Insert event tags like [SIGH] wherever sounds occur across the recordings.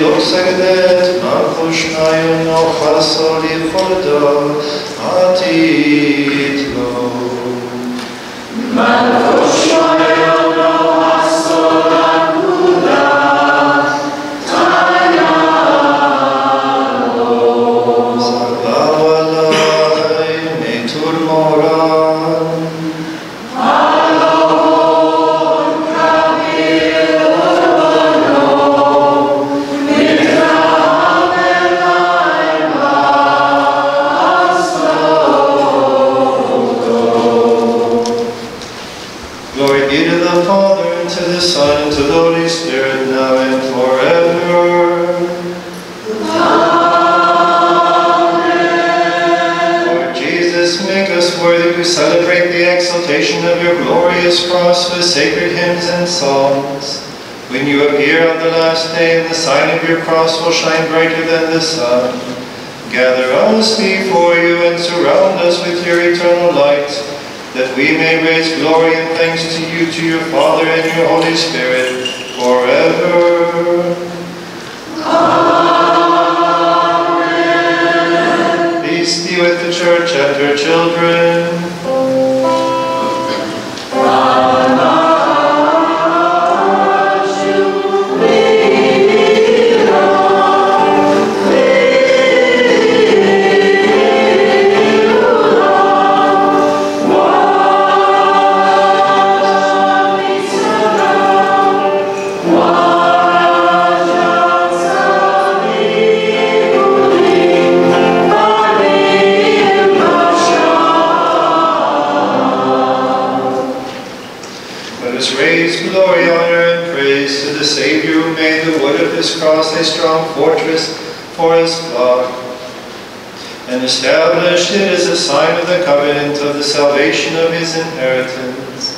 yükseldet Nakuşnayın o hasali kurda Atit lo Nakuşnayın sacred hymns and songs. When you appear on the last day, the sign of your cross will shine brighter than the sun. Gather us before you and surround us with your eternal light, that we may raise glory and thanks to you, to your Father and your Holy Spirit, forever. Peace be with the church and her children. It a sign of the covenant of the salvation of his inheritance.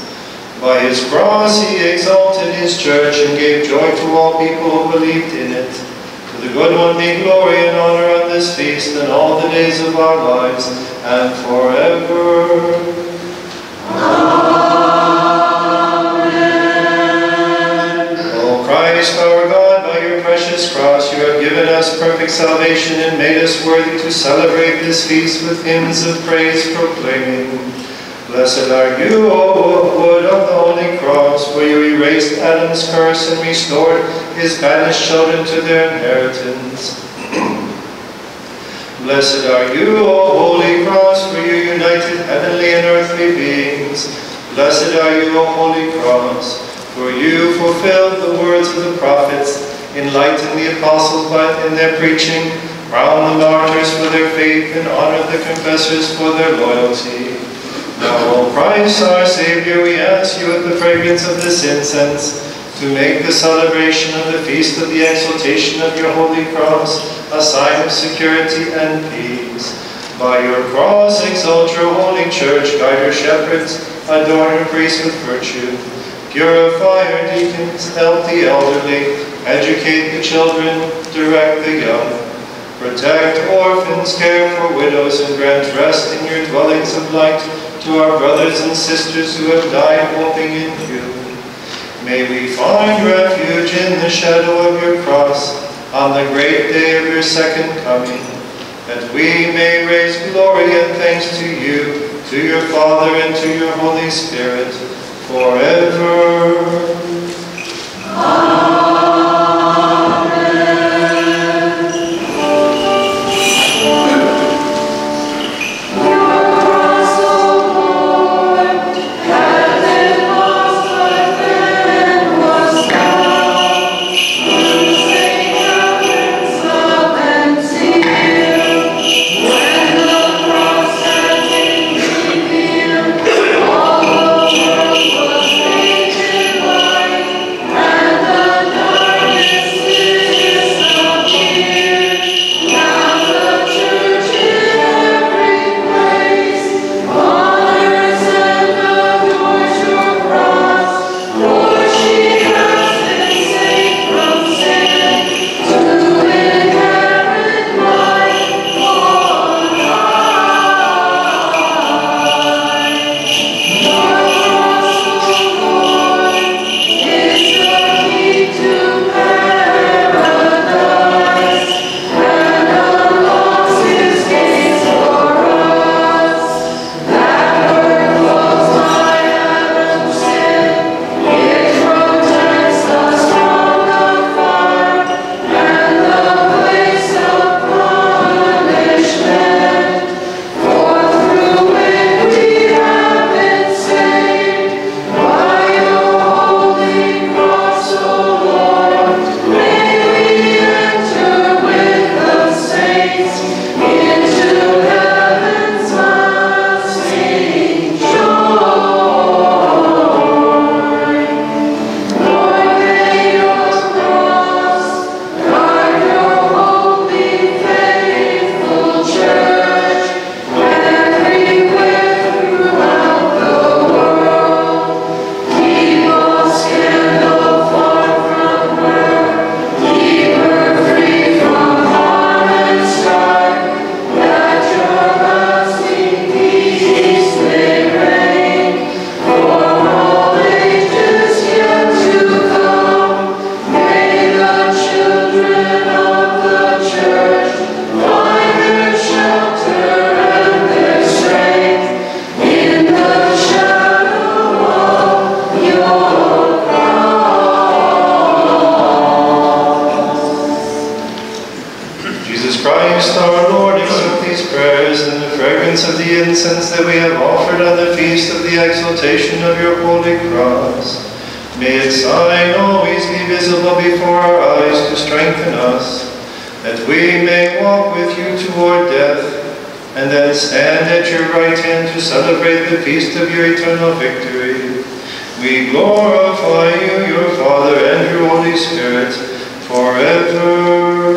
By his cross he exalted his church and gave joy to all people who believed in it. To the good one be glory and honor on this feast and all the days of our lives and forever. Us perfect salvation and made us worthy to celebrate this feast with hymns of praise proclaiming. Blessed are you, O wood of the holy cross, for you erased Adam's curse and restored his banished children to their inheritance. [CLEARS THROAT] Blessed are you, O holy cross, for you united heavenly and earthly beings. Blessed are you, O holy cross, for you fulfilled the words of the prophets, enlightened the apostles by in their preaching, crown the martyrs for their faith, and honor the confessors for their loyalty. Now, O Christ, our Savior, we ask you with the fragrance of this incense to make the celebration of the feast of the exaltation of your holy cross a sign of security and peace. By your cross, exalt your holy church, guide your shepherds, adorn your priests with virtue, purify your deacons, help the elderly, educate the children, direct the young, protect orphans, care for widows, and grant rest in your dwellings of light to our brothers and sisters who have died hoping in you. May we find refuge in the shadow of your cross on the great day of your second coming, that we may raise glory and thanks to you, to your Father, and to your Holy Spirit, forever. All fragrance of the incense that we have offered on the feast of the exaltation of your holy cross. May its sign always be visible before our eyes to strengthen us, that we may walk with you toward death, and then stand at your right hand to celebrate the feast of your eternal victory. We glorify you, your Father, and your Holy Spirit, forever.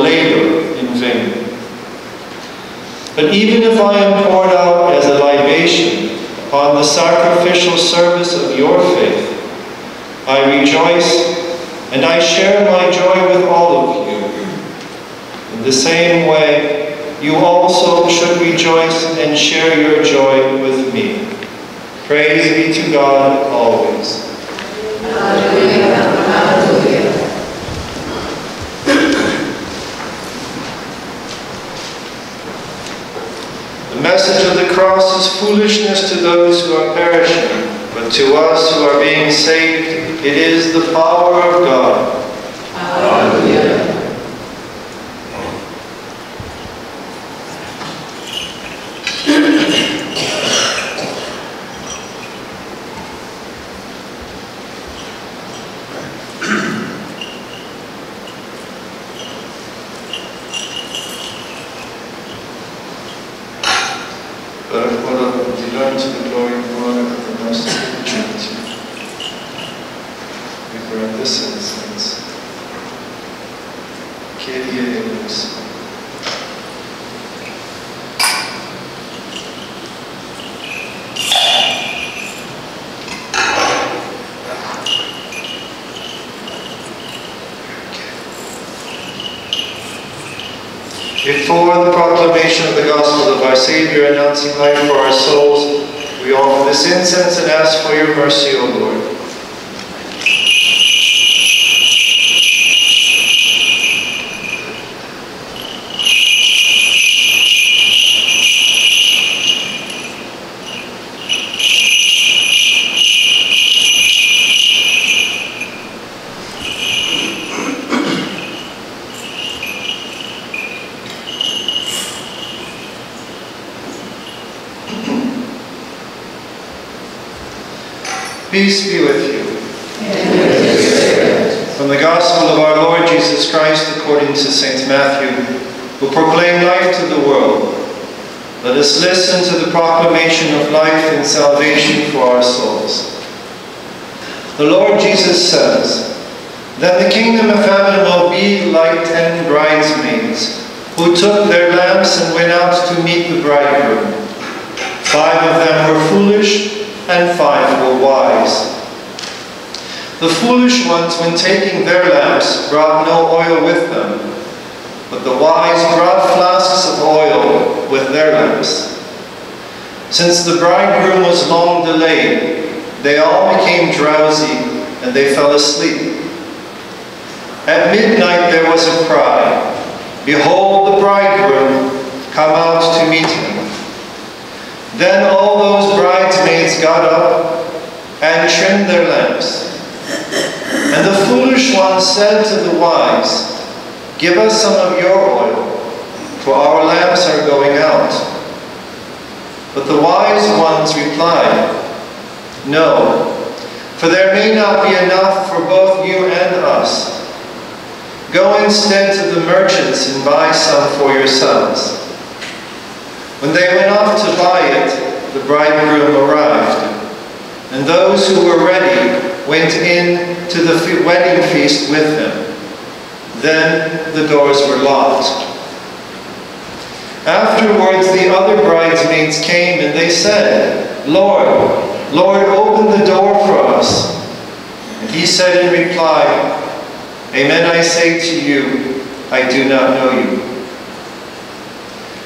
Labor in vain. But even if I am poured out as a libation upon the sacrificial service of your faith, I rejoice and I share my joy with all of you. In the same way, you also should rejoice and share your joy with me. Praise be to God always message of the cross is foolishness to those who are perishing, but to us who are being saved, it is the power of God. acuerdo con continuar to the glory and honor of the most holy Trinity. We grant this incense. Kyrie eleison. Before the proclamation of the gospel of our Savior announcing life for our souls, we offer this incense and ask for your mercy, O Lord. Peace be with you. From the Gospel of our Lord Jesus Christ according to St. Matthew, who proclaimed life to the world, let us listen to the proclamation of life and salvation for our souls. The Lord Jesus says, Then the kingdom of heaven will be like ten bridesmaids who took their lamps and went out to meet the bridegroom. Five of them were foolish and five were wise. The foolish ones, when taking their lamps, brought no oil with them, but the wise brought flasks of oil with their lamps. Since the bridegroom was long delayed, they all became drowsy and they fell asleep. At midnight there was a cry, Behold the bridegroom, come out to meet him. Then all those bridesmaids got up and trimmed their lamps. And the foolish one said to the wise, Give us some of your oil, for our lamps are going out. But the wise ones replied, No, for there may not be enough for both you and us. Go instead to the merchants and buy some for yourselves. When they went off to buy it, the bridegroom arrived, and those who were ready went in to the wedding feast with him. Then the doors were locked. Afterwards, the other bridesmaids came and they said, Lord, Lord, open the door for us. And he said in reply, Amen, I say to you, I do not know you.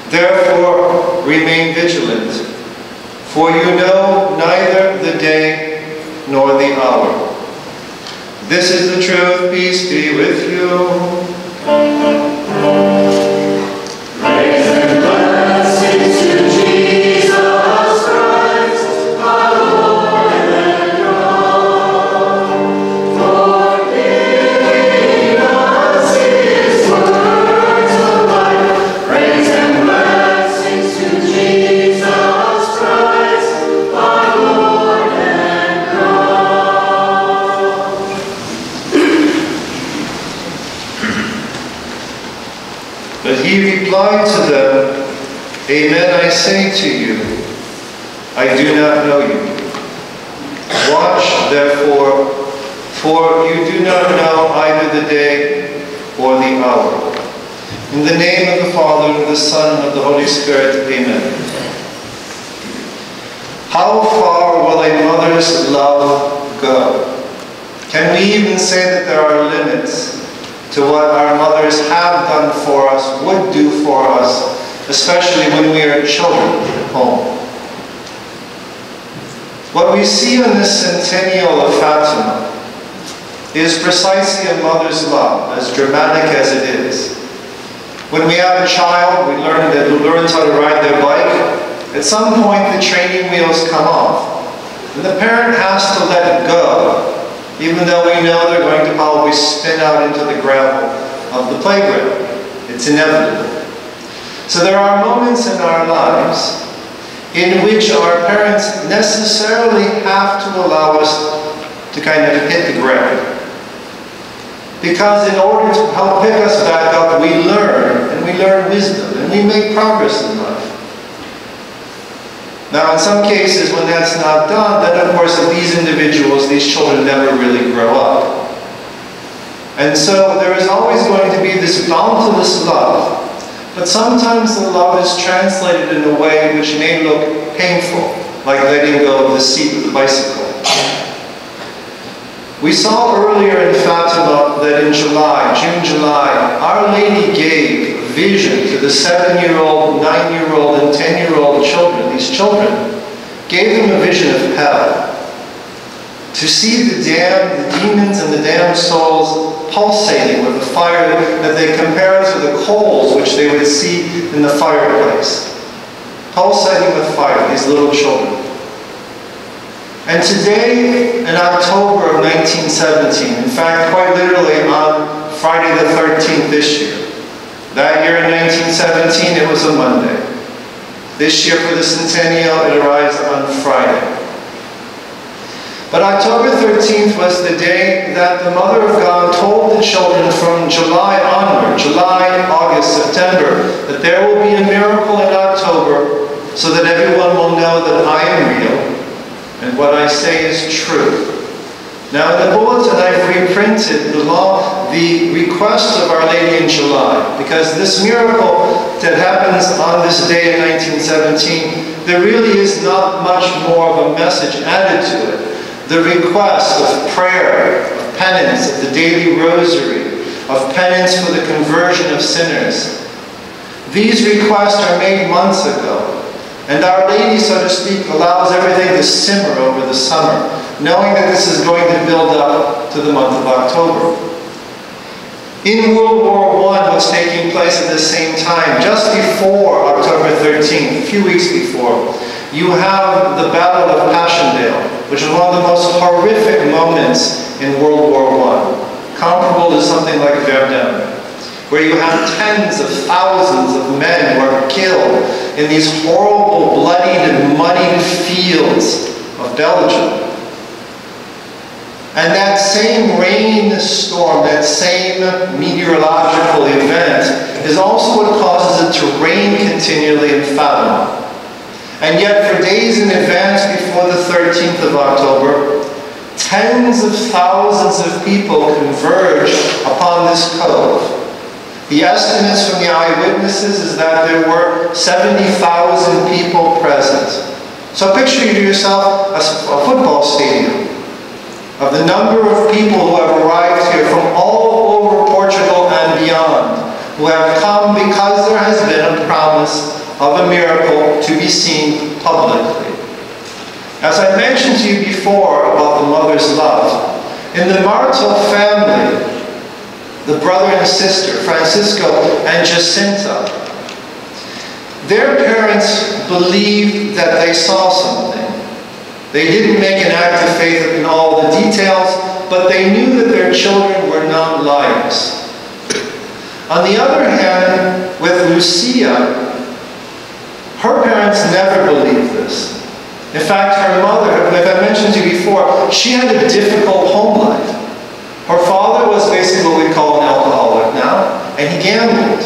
Therefore, remain vigilant, for you know neither the day nor the hour. This is the truth. Peace be with you. Say to you, I do not know you. Watch, therefore, for you do not know either the day or the hour. In the name of the Father, and the Son, and of the Holy Spirit, Amen. How far will a mother's love go? Can we even say that there are limits to what our mothers have done for us, would do for us, especially when we are children at home. What we see in this centennial of Fatima is precisely a mother's love, as dramatic as it is. When we have a child, we learn that learns how to ride their bike. At some point, the training wheels come off. And the parent has to let go even though we know they're going to probably spin out into the gravel of the playground. It's inevitable. So there are moments in our lives in which our parents necessarily have to allow us to kind of hit the ground. Because in order to help pick us back up, we learn, and we learn wisdom, and we make progress in life. Now, in some cases, when that's not done, then of course these individuals, these children never really grow up. And so there is always going to be this boundless love. But sometimes the love is translated in a way which may look painful, like letting go of the seat of the bicycle. We saw earlier in Fatima that in July, June, July, Our Lady gave vision to the seven-year-old, nine-year-old, and ten-year-old children, these children, gave them a vision of hell. To see the damned, the demons and the damned souls pulsating with the fire that they compare to the coals which they would see in the fireplace. Pulsating with fire, these little children. And today, in October of 1917, in fact, quite literally on Friday the 13th this year, that year in 1917, it was a Monday. This year for the centennial, it arrives on Friday. But October 13th was the day that the Mother of God told the children from July onward, July, August, September, that there will be a miracle in October so that everyone will know that I am real and what I say is true. Now in the bulletin I've reprinted the law, the request of Our Lady in July, because this miracle that happens on this day in 1917, there really is not much more of a message added to it. The request of prayer, of penance, of the daily rosary, of penance for the conversion of sinners. These requests are made months ago, and Our Lady, so to speak, allows everything to simmer over the summer knowing that this is going to build up to the month of October. In World War I, what's taking place at the same time, just before October 13th, a few weeks before, you have the Battle of Passchendaele, which is one of the most horrific moments in World War I, comparable to something like Verdun, where you have tens of thousands of men who are killed in these horrible, bloodied and muddied fields of Belgium. And that same rainstorm, that same meteorological event, is also what causes it to rain continually in Fatima. And yet, for days in advance before the 13th of October, tens of thousands of people converge upon this cove. The estimates from the eyewitnesses is that there were 70,000 people present. So picture to yourself a, a football stadium of the number of people who have arrived here from all over Portugal and beyond, who have come because there has been a promise of a miracle to be seen publicly. As I mentioned to you before about the mother's love, in the Marto family, the brother and sister, Francisco and Jacinta, their parents believed that they saw something. They didn't make an act of faith in all the details, but they knew that their children were not liars. On the other hand, with Lucia, her parents never believed this. In fact, her mother, like I mentioned to you before, she had a difficult home life. Her father was basically what we call an alcoholic now, and he gambled.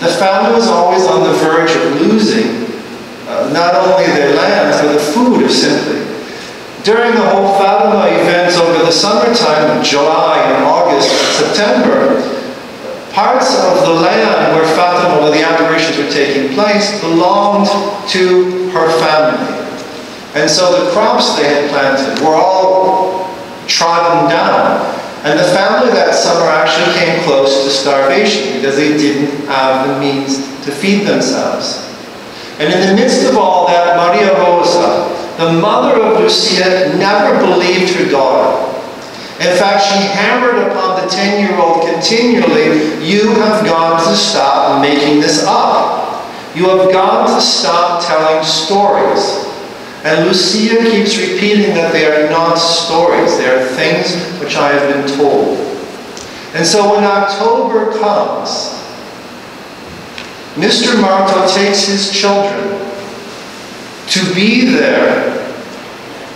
The family was always on the verge of losing uh, not only their lands, but the food simply. During the whole Fatima events over the summertime, July and August, September, parts of the land where Fatima, where the apparitions were taking place, belonged to her family. And so the crops they had planted were all trodden down. And the family that summer actually came close to starvation because they didn't have the means to feed themselves. And in the midst of all that, Maria Rosa, the mother of Lucia never believed her daughter. In fact, she hammered upon the 10-year-old continually, you have got to stop making this up. You have got to stop telling stories. And Lucia keeps repeating that they are not stories, they are things which I have been told. And so when October comes, Mr. Marto takes his children to be there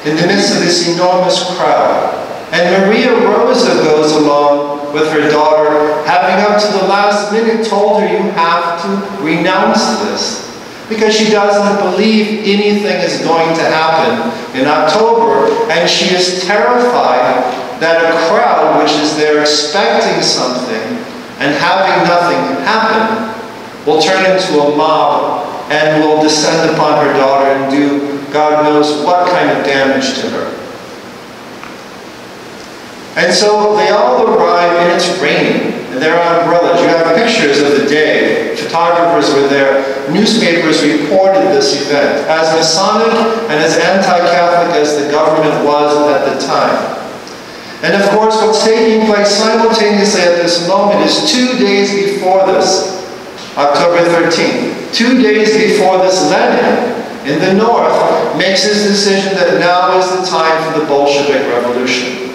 in the midst of this enormous crowd. And Maria Rosa goes along with her daughter, having up to the last minute told her, you have to renounce this. because she doesn't believe anything is going to happen in October, and she is terrified that a crowd which is there expecting something and having nothing happen will turn into a mob and will descend upon her daughter and do God knows what kind of damage to her. And so they all arrive and it's raining and they're on umbrellas. You have pictures of the day. Photographers were there. Newspapers reported this event. As Masonic and as anti-Catholic as the government was at the time. And of course, what's taking place simultaneously at this moment is two days before this, October 13th. Two days before this, Lenin in the north makes his decision that now is the time for the Bolshevik Revolution.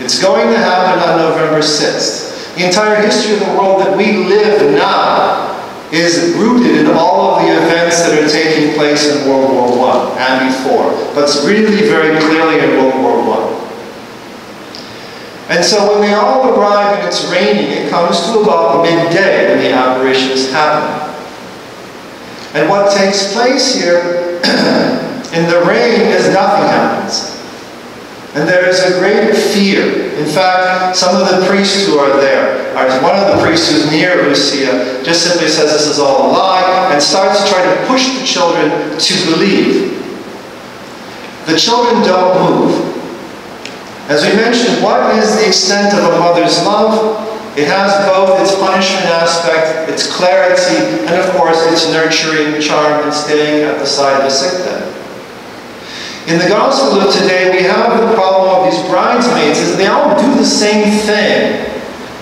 It's going to happen on November 6th. The entire history of the world that we live now is rooted in all of the events that are taking place in World War I and before, but it's really very clearly in World War I. And so when they all arrive and it's raining, it comes to about midday when the apparitions happen. And what takes place here [CLEARS THROAT] in the rain is nothing happens. And there is a great fear. In fact, some of the priests who are there, one of the priests who's near Lucia, just simply says this is all a lie and starts to try to push the children to believe. The children don't move. As we mentioned, what is the extent of a mother's love? It has both its punishment aspect, its clarity, and of course its nurturing charm and staying at the side of the sick bed. In the gospel of today, we have the problem of these bridesmaids is they all do the same thing,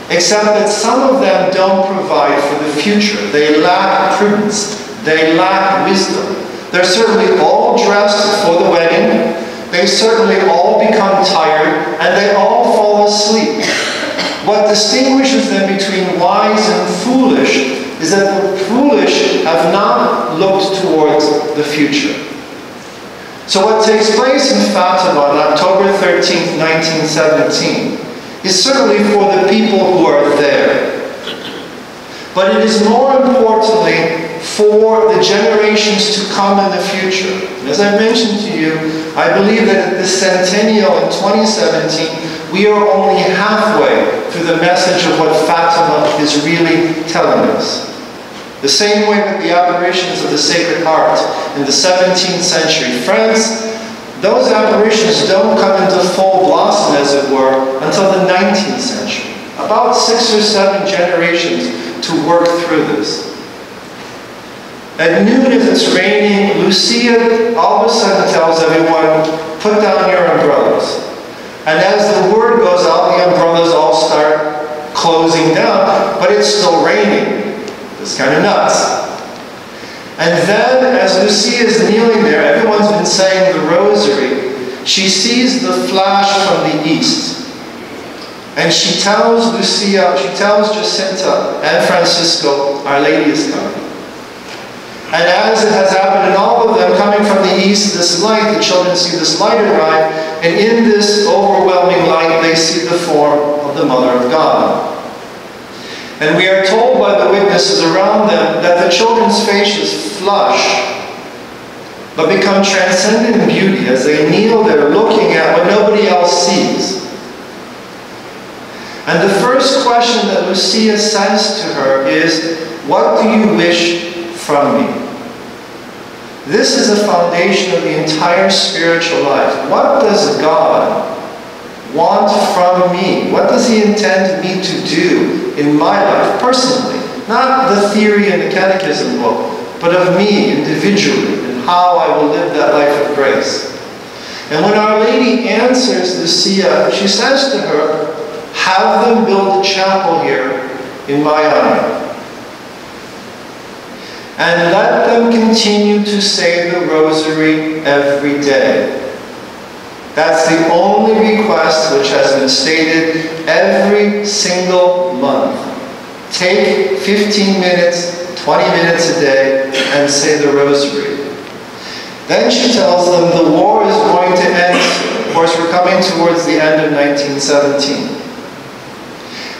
except that some of them don't provide for the future. They lack prudence. They lack wisdom. They're certainly all dressed for the wedding. They certainly all become tired, and they all fall asleep. What distinguishes them between wise and foolish is that the foolish have not looked towards the future. So what takes place in Fatima on October 13, 1917 is certainly for the people who are there. But it is more importantly for the generations to come in the future. As I mentioned to you, I believe that at this centennial in 2017, we are only halfway through the message of what Fatima is really telling us. The same way with the apparitions of the Sacred Heart in the 17th century. Friends, those apparitions don't come into full blossom, as it were, until the 19th century. About six or seven generations to work through this. At noon, as it's raining, Lucia all of a sudden tells everyone, put down your umbrellas. And as the word goes out, the umbrellas all start closing down, but it's still raining. It's kind of nuts. And then, as Lucia is kneeling there, everyone's been saying the rosary, she sees the flash from the east. And she tells Lucia, she tells Jacinta and Francisco, Our Lady is coming. And as it has happened in all of them, coming from the east, this light, the children see this light arrive, and in this overwhelming light, they see the form of the Mother of God. And we are told by the witnesses around them that the children's faces flush, but become transcendent in beauty as they kneel there looking at what nobody else sees. And the first question that Lucia says to her is, What do you wish from me? This is the foundation of the entire spiritual life. What does God want from me? What does he intend me to do in my life, personally? Not the theory in the catechism book, but of me individually and how I will live that life of grace. And when Our Lady answers Lucia, she says to her, have them build a chapel here in my honor. And let them continue to say the rosary every day. That's the only request which has been stated every single month. Take 15 minutes, 20 minutes a day, and say the rosary. Then she tells them the war is going to end. Of course, we're coming towards the end of 1917.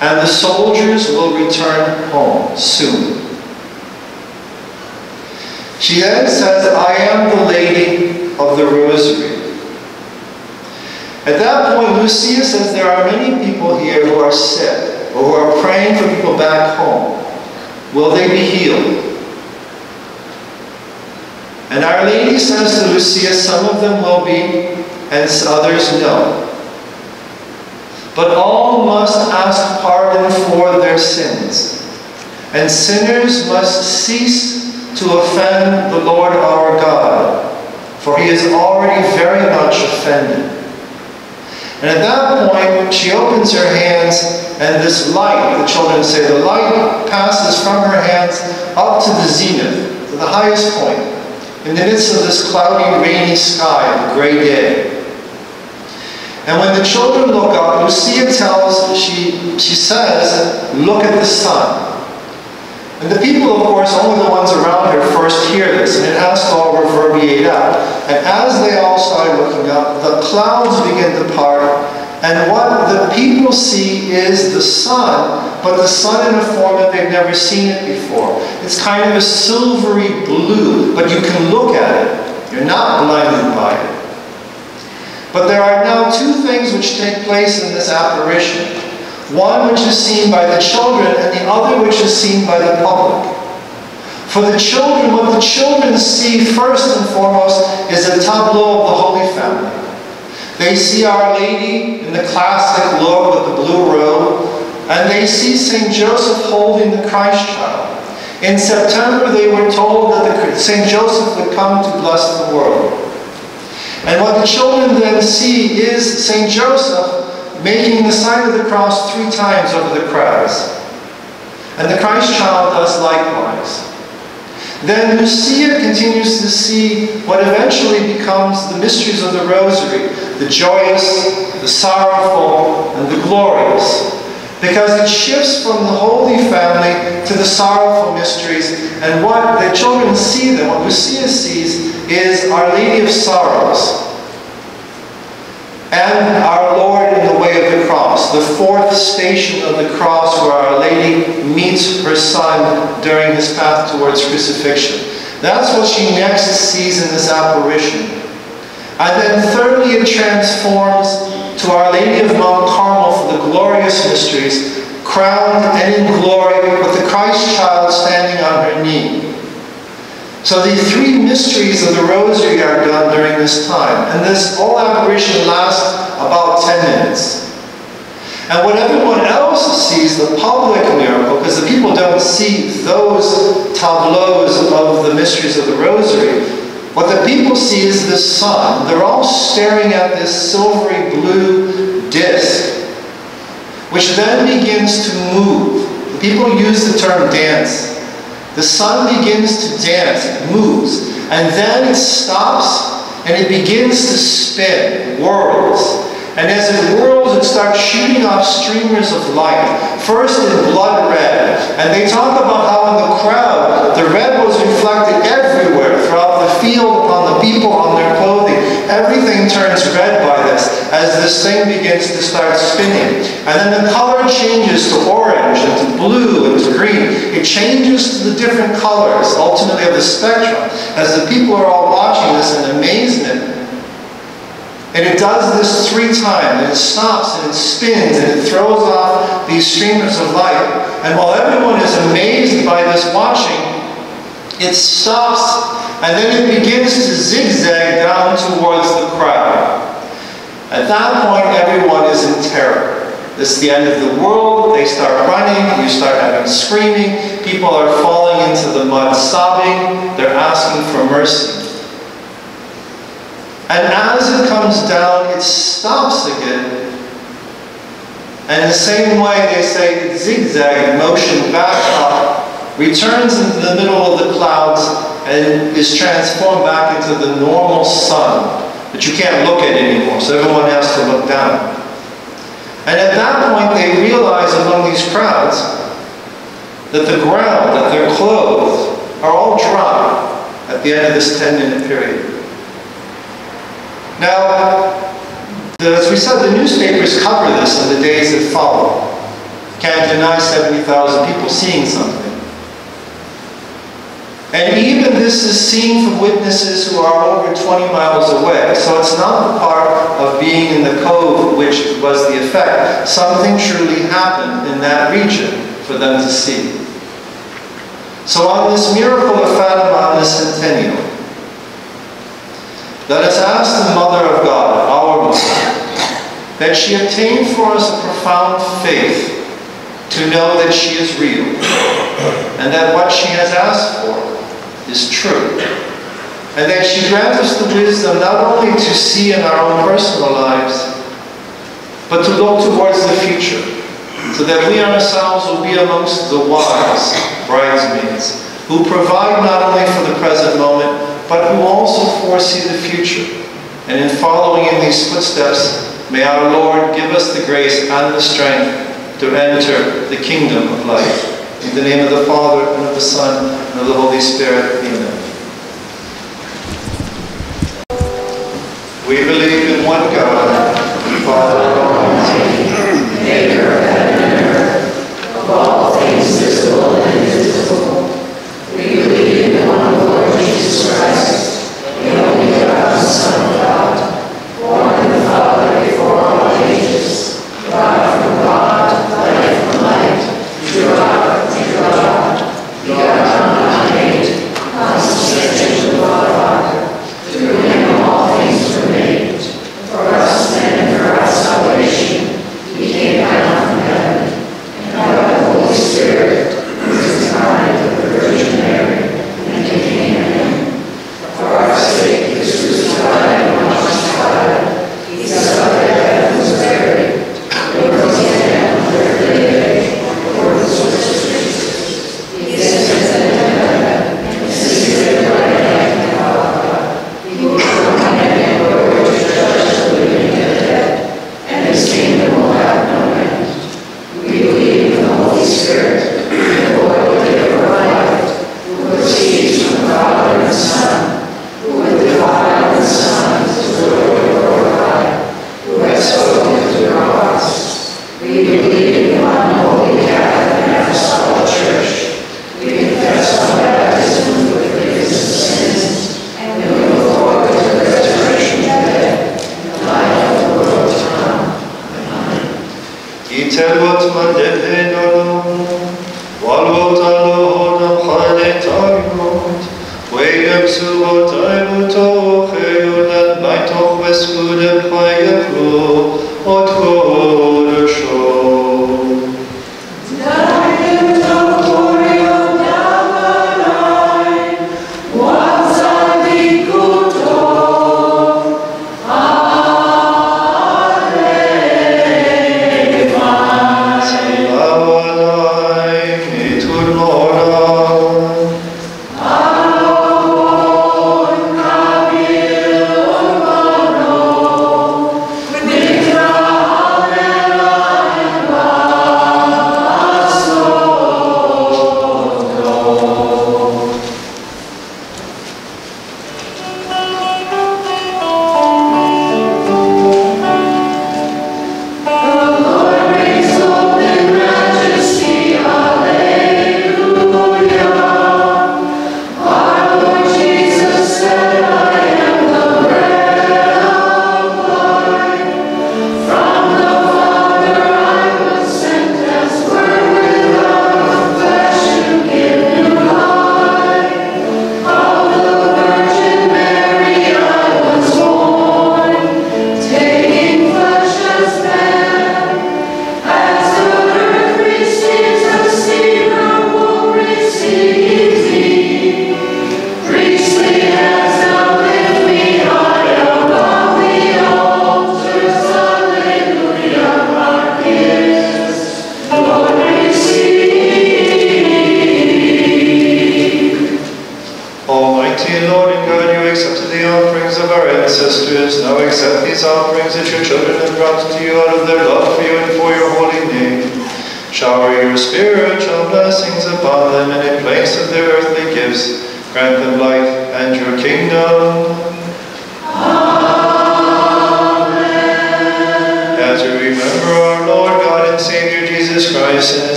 And the soldiers will return home soon. She then says, I am the Lady of the Rosary. At that point, Lucia says there are many people here who are sick or who are praying for people back home. Will they be healed? And Our Lady says to Lucia, some of them will be, and others no. But all must ask pardon for their sins. And sinners must cease to offend the Lord our God, for he is already very much offended. And at that point, she opens her hands, and this light, the children say, the light passes from her hands up to the zenith, to the highest point, in the midst of this cloudy, rainy sky of a gray day. And when the children look up, Lucia tells, she, she says, look at the sun. And the people, of course, only the ones around her first hear this, and it has to all reverberate out. And as they all start looking up, the clouds begin to part, and what the people see is the sun, but the sun in a form that they've never seen it before. It's kind of a silvery blue, but you can look at it. You're not blinded by it. But there are now two things which take place in this apparition. One which is seen by the children and the other which is seen by the public. For the children, what the children see first and foremost is a tableau of the Holy Family. They see Our Lady in the classic look with the blue robe, and they see St. Joseph holding the Christ child. In September, they were told that St. Joseph would come to bless the world. And what the children then see is St. Joseph making the sign of the cross three times over the crowds. And the Christ child does likewise. Then Lucia continues to see what eventually becomes the mysteries of the Rosary, the joyous, the sorrowful, and the glorious. Because it shifts from the Holy Family to the sorrowful mysteries, and what the children see then, what Lucia sees, is Our Lady of Sorrows and our Lord in the of the cross, the fourth station of the cross where Our Lady meets her Son during his path towards crucifixion. That's what she next sees in this apparition. And then thirdly, it transforms to Our Lady of Mount Carmel for the glorious mysteries, crowned and in glory with the Christ child standing on her knee. So the three mysteries of the Rosary are done during this time. And this whole apparition lasts about 10 minutes. And what everyone else sees, the public miracle, because the people don't see those tableaus of the mysteries of the Rosary, what the people see is the sun. They're all staring at this silvery blue disc, which then begins to move. The people use the term dance the sun begins to dance, it moves, and then it stops and it begins to spin, whirls. And as it whirls, it starts shooting off streamers of light, first in blood red. And they talk about how in the crowd, this thing begins to start spinning. And then the color changes to orange, and to blue, and to green. It changes to the different colors, ultimately of the spectrum, as the people are all watching this in amazement and it does this three times, and it stops and it spins and it throws off these streamers of light. And while everyone is amazed by this watching, it stops and then it begins to zigzag down towards the crowd. At that point, everyone is in terror. This is the end of the world. They start running. You start having screaming. People are falling into the mud, sobbing. They're asking for mercy. And as it comes down, it stops again. And the same way, they say it zigzag motion back up, returns into the middle of the clouds, and is transformed back into the normal sun that you can't look at anymore, so everyone has to look down. And at that point, they realize among these crowds that the ground, that their clothes, are all dry at the end of this 10 minute period. Now, as we said, the newspapers cover this in the days that follow. Can't deny 70,000 people seeing something. And even this is seen from witnesses who are over 20 miles away. So it's not the part of being in the cove which was the effect. Something truly happened in that region for them to see. So on this miracle of Fatima on the centennial, let us ask the Mother of God, our Mother, that she obtain for us a profound faith to know that she is real and that what she has asked for is true. And that she grants us the wisdom not only to see in our own personal lives, but to look towards the future, so that we ourselves will be amongst the wise bridesmaids, who provide not only for the present moment, but who also foresee the future. And in following in these footsteps, may our Lord give us the grace and the strength to enter the kingdom of life. In the name of the Father, and of the Son, and of the Holy Spirit. Amen. We believe in one God, Father Almighty, maker of heaven and earth, of all things visible and invisible. We believe in one Lord Jesus Christ, the only begotten Son of God, born of the Father before all ages, God from God, light from light, true God from true God, begotten, not made, consubstantial with the Father. Through him all things were made. For us men and for our salvation, he came down from heaven, and by the Holy Spirit, was incarnate of the Virgin Mary, and became a man. For our sake, he was crucified and was crucified. He suffered death and was buried. He rose again on the third day, according to the Scriptures. He ascended into heaven, and is seated at the right hand of God. He will come again in glory to judge the living and the dead, and his kingdom will have no end. We believe in the Holy Spirit, the Lord, giver of life, who proceeds from the Father and the Son, who with the Father and the Son is Lord and glorified, who has spoken through the prophets. We believe in one holy Catholic and Apostolic Church. We confess our baptism for the forgiveness of sins, and we look forward to the resurrection of the dead and the life of the world to come. Itelvot mandepedalum, valvot alohonam chaletariot, veinem subot aimuto cheunan baitoch veskudem chayepro, ot kodesho.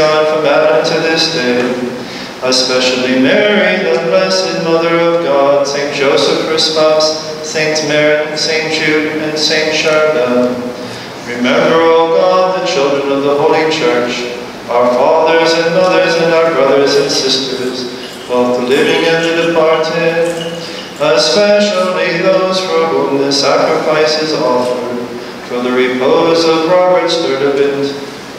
God from Adam to this day, especially Mary, the blessed Mother of God, Saint Joseph, her spouse, Saint Maron, Saint Jude, and Saint Charbel. Remember, O God, the children of the Holy Church, our fathers and mothers and our brothers and sisters, both the living and the departed, especially those for whom the sacrifice is offered, for the repose of Robert Sturdivant.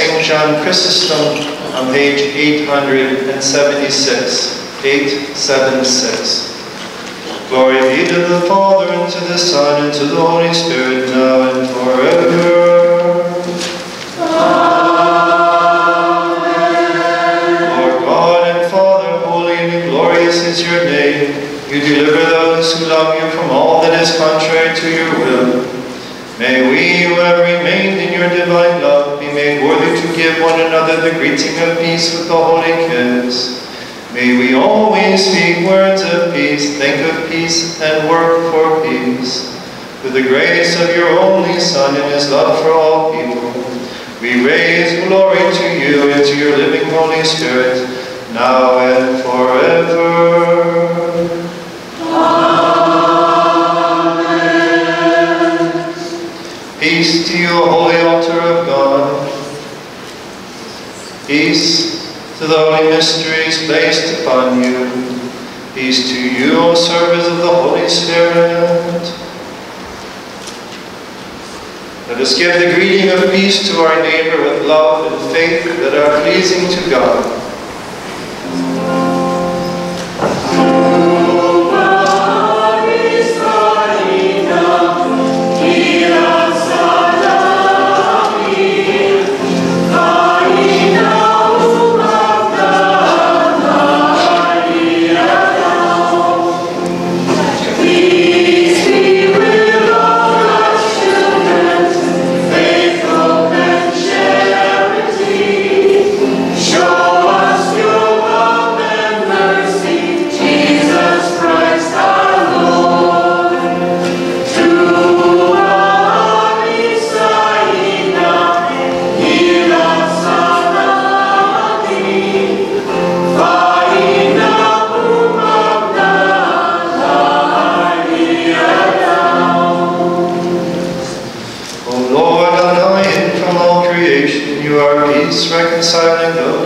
St. John Chrysostom on page 876. 876. Glory be to the Father, and to the Son, and to the Holy Spirit, now and forever. One another the greeting of peace with the holy kiss. May we always speak words of peace, think of peace, and work for peace. With the grace of your only Son and his love for all people, we raise glory to you and to your living Holy Spirit, now and forever. Amen. Peace to you, holy altar. Peace to the holy mysteries placed upon you. Peace to you, O servants of the Holy Spirit. Let us give the greeting of peace to our neighbor with love and faith that are pleasing to God.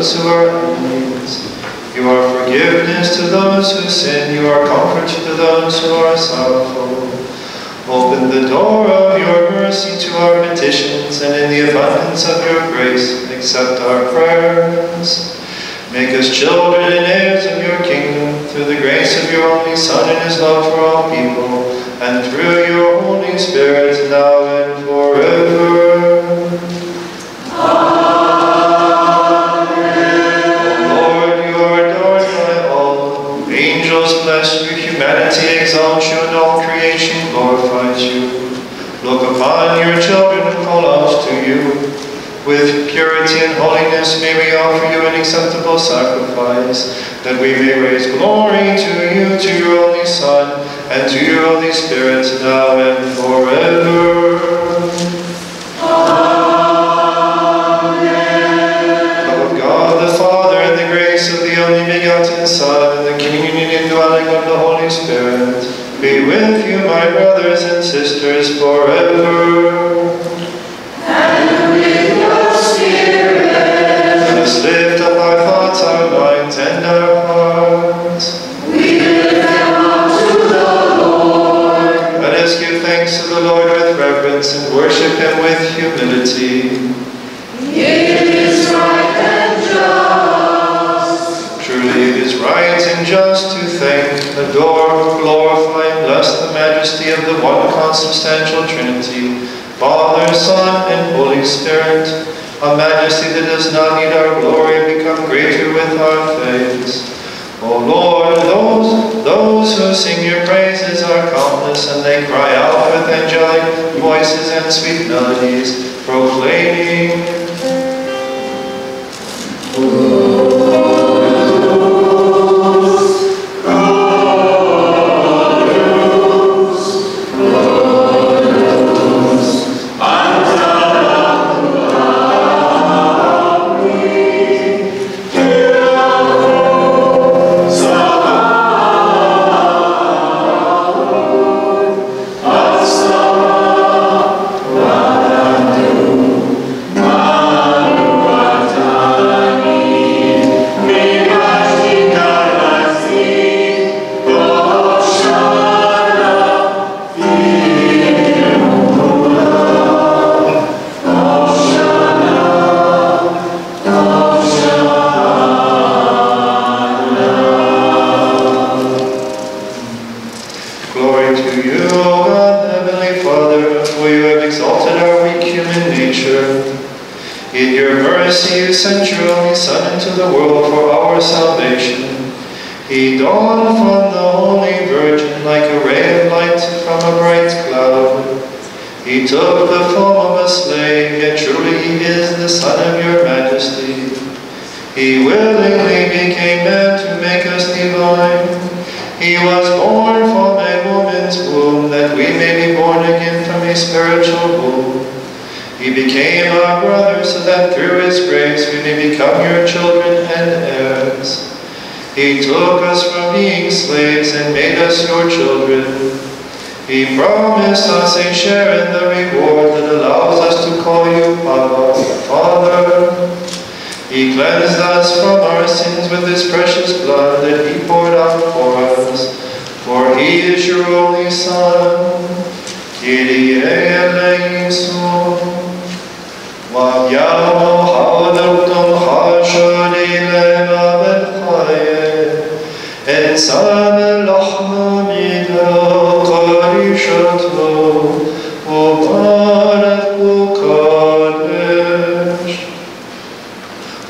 Those who are enemies. You are forgiveness to those who sin. You are comfort to those who are sorrowful. Open the door of your mercy to our petitions, and in the abundance of your grace, accept our prayers. Make us children and heirs of your kingdom, through the grace of your only Son and his love for all people, and through your Holy Spirit, now and forever. Holiness may we offer you an acceptable sacrifice, that we may raise glory to you, to your only Son, and to your Holy Spirit, now and forever. Love of God the Father, and the grace of the only begotten Son, and the communion and dwelling of the Holy Spirit, be with you, my brothers and sisters, forever. Worship Him with humility. It is right and just. Truly it is right and just to thank, adore, glorify, and bless the majesty of the one consubstantial Trinity, Father, Son, and Holy Spirit, a majesty that does not need our glory and become greater with our thanks. O Lord, those, those who sing your praises are countless, and they cry out with angelic voices and sweet melodies, proclaiming,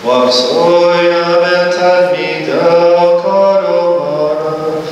Vos voi avertar vita, o coro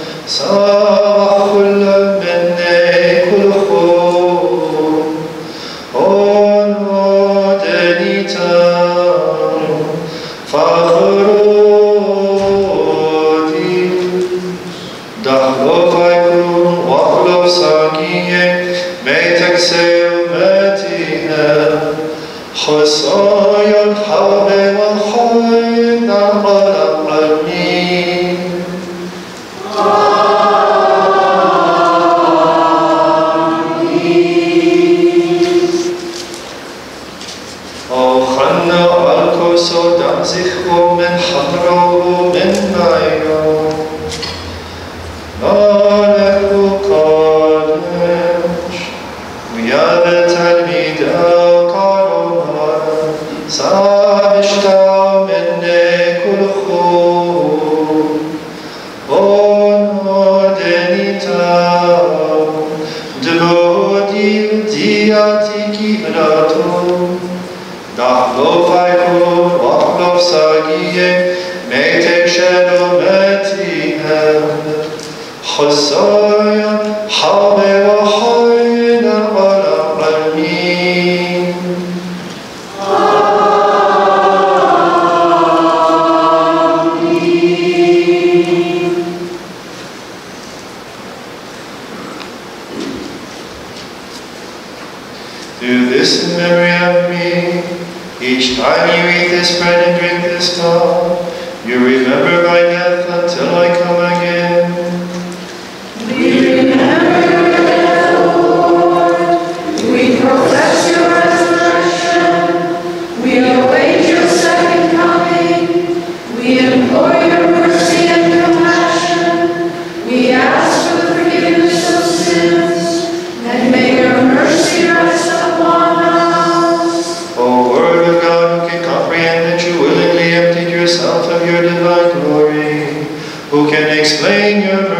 explain your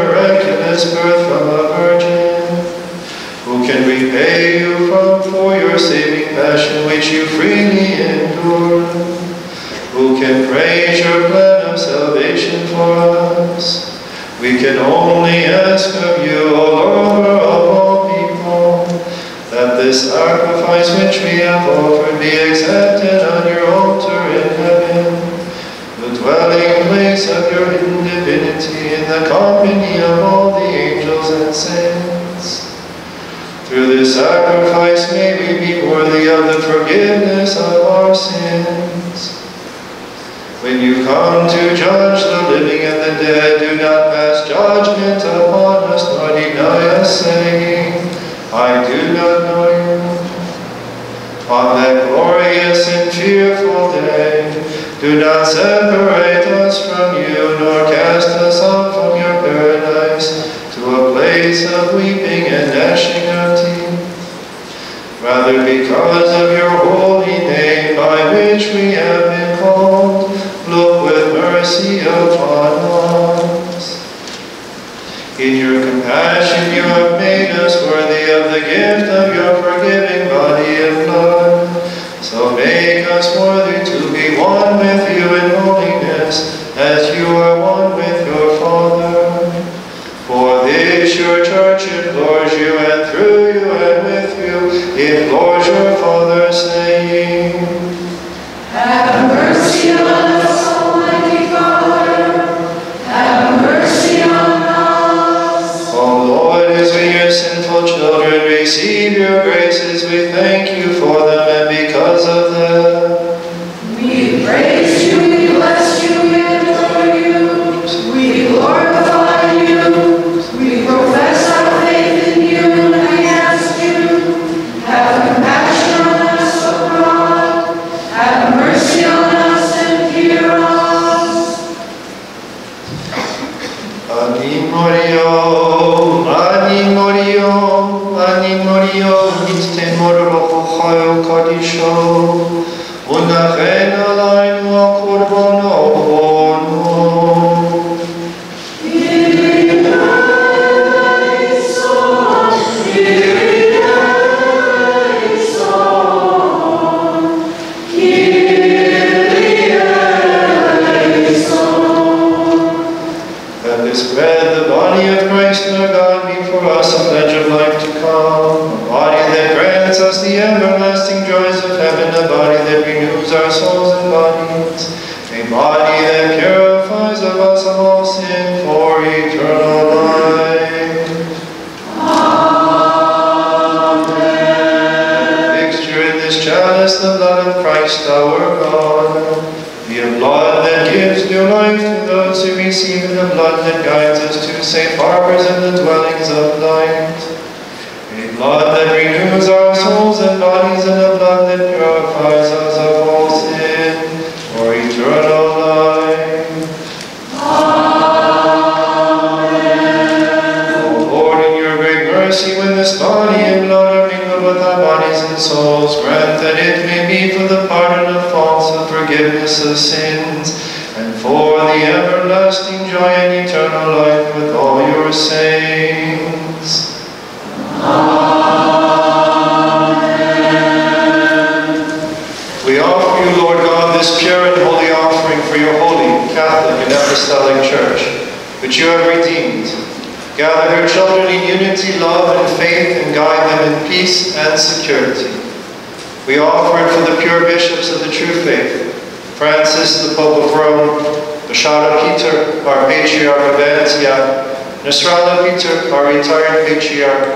Francis, the Pope of Rome, Bashara Peter, our Patriarch of Antioch, Nasrallah Peter, our retired Patriarch,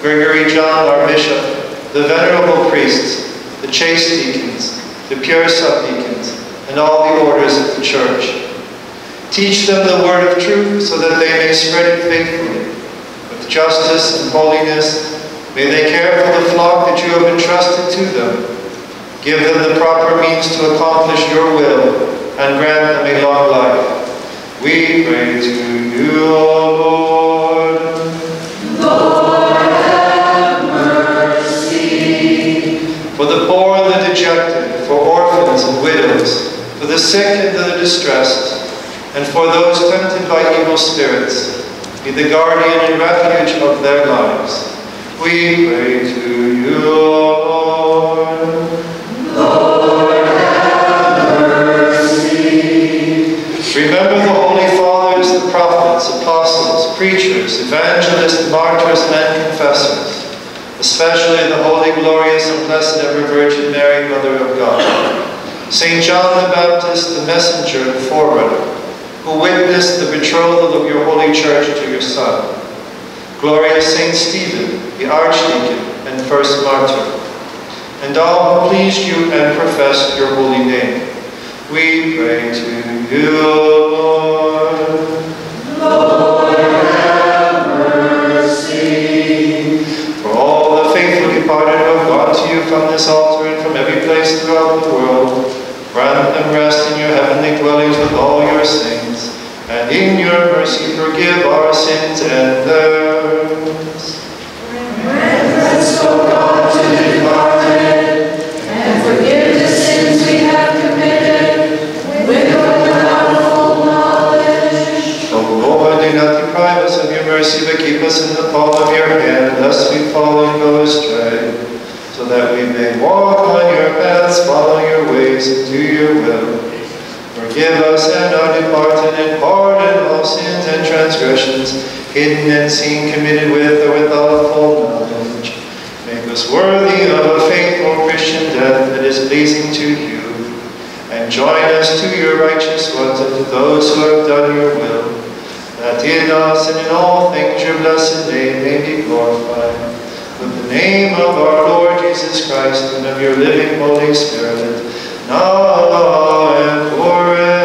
Gregory John, our Bishop, the venerable priests, the chaste deacons, the pure subdeacons, and all the orders of the Church. Teach them the word of truth so that they may spread it faithfully. With justice and holiness, may they care for the flock that you have entrusted to them. Give them the proper means to accomplish your will and grant them a long life. We pray to you, O Lord. Lord, have mercy. For the poor and the dejected, for orphans and widows, for the sick and the distressed, and for those tempted by evil spirits, be the guardian and refuge of their lives. We pray to you, Lord. Lord, preachers, evangelists, martyrs, and confessors, especially the holy, glorious, and blessed ever Virgin Mary, Mother of God. St. John the Baptist, the messenger and forerunner, who witnessed the betrothal of your holy church to your Son. Glorious Saint Stephen, the archdeacon and first martyr, and all who pleased you and professed your holy name. We pray to you. Lord, from this altar and from every place throughout the world, grant them rest in your heavenly dwellings with all your saints, and in your mercy forgive our sins and theirs. Grant O God, to departed, and forgive the sins we have committed, with without full knowledge. O Lord, do not deprive us of your mercy, but keep us in the palm of your hand, lest we fall and go astray, so that we may walk on your paths, follow your ways, and do your will. Forgive us and our departed, and pardon all sins and transgressions, hidden and seen, committed with or without full knowledge. Make us worthy of a faithful Christian death that is pleasing to you, and join us to your righteous ones and to those who have done your will, that in us and in all things your blessed name may be glorified. With the name of our Lord Jesus Christ and of your living Holy Spirit, now and forever.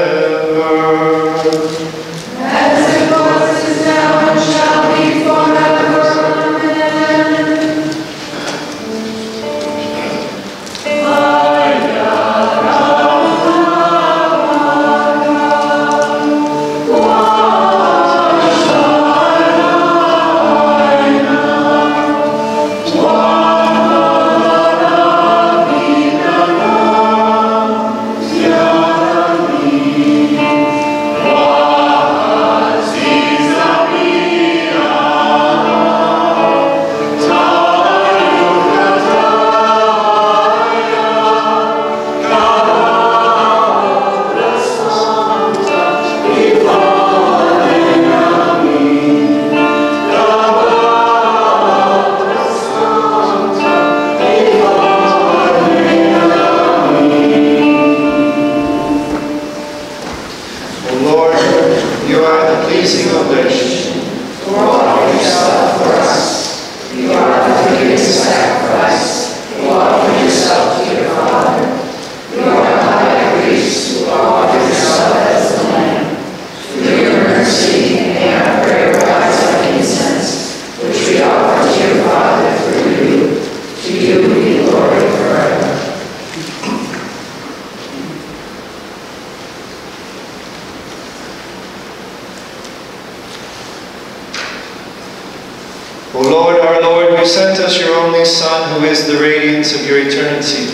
O Lord, our Lord, you sent us your only Son, who is the radiance of your eternity.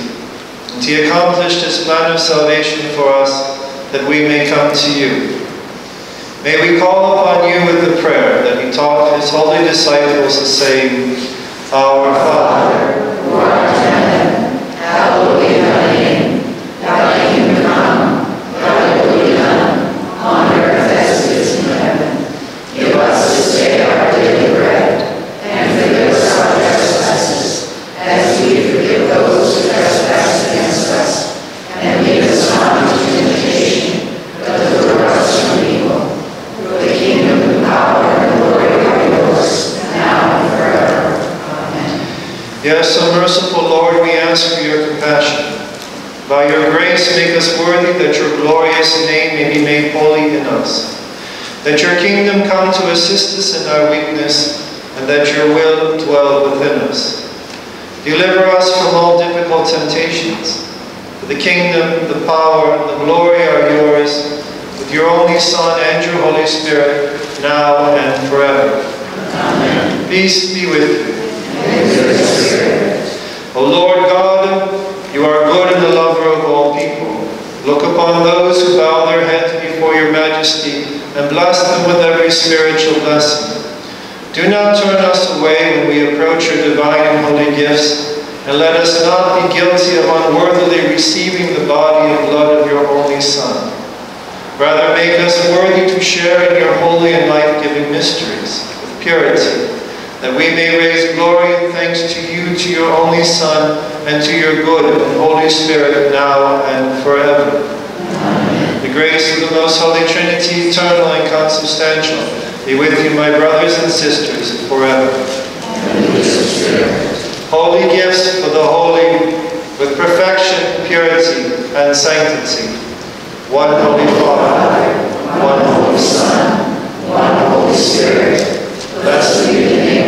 And he accomplished his plan of salvation for us, that we may come to you. May we call upon you with the prayer that he taught his holy disciples, saying, Our Father, who art in heaven, hallowed be thy name. Thy kingdom come, thy will be done, on earth as it is in heaven. Give us this day our Yes, O merciful Lord, we ask for your compassion. By your grace, make us worthy that your glorious name may be made holy in us. That your kingdom come to assist us in our weakness, and that your will dwell within us. Deliver us from all difficult temptations. For the kingdom, the power, and the glory are yours, with your only Son and your Holy Spirit, now and forever. Amen. Peace be with you. O Lord God, you are good and the lover of all people. Look upon those who bow their heads before your majesty and bless them with every spiritual blessing. Do not turn us away when we approach your divine and holy gifts, and let us not be guilty of unworthily receiving the body and blood of your only Son. Rather, make us worthy to share in your holy and life-giving mysteries with purity, that we may raise glory and thanks to you, to your only Son, and to your good and Holy Spirit, now and forever. Amen. The grace of the most holy Trinity, eternal and consubstantial, be with you, my brothers and sisters, forever. And with your spirit. Holy gifts for the holy, with perfection, purity, and sanctity. One Holy Father, One Holy Son, one Holy Spirit. Blessed be the name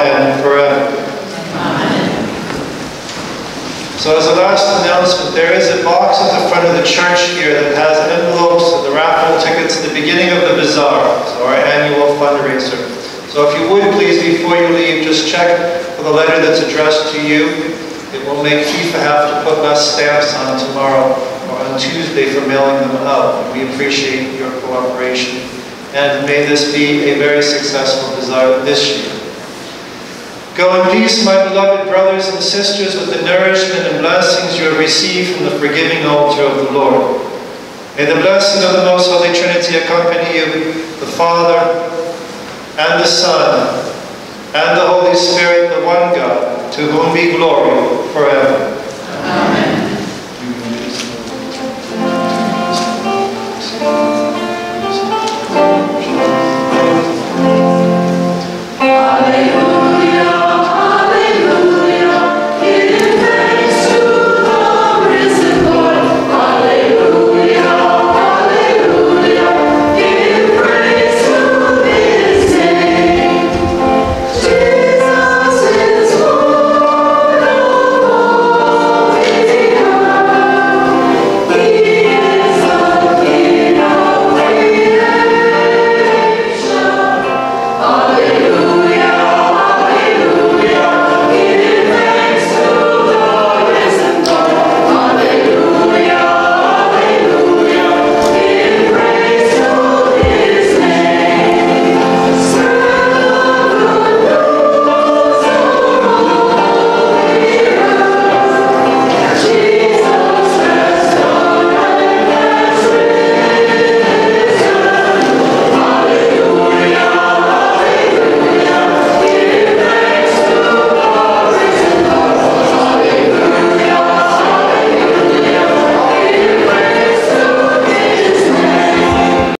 and forever. So as a last announcement, there is a box at the front of the church here that has envelopes and the raffle tickets at the beginning of the bazaar, so our annual fundraiser. So if you would please, before you leave, just check for the letter that's addressed to you. It will make FIFA have to put less stamps on tomorrow or on Tuesday for mailing them out. We appreciate your cooperation. And may this be a very successful bazaar this year. Go in peace, my beloved brothers and sisters, with the nourishment and blessings you have received from the forgiving altar of the Lord. May the blessing of the Most Holy Trinity accompany you, the Father, and the Son, and the Holy Spirit, the one God, to whom be glory forever.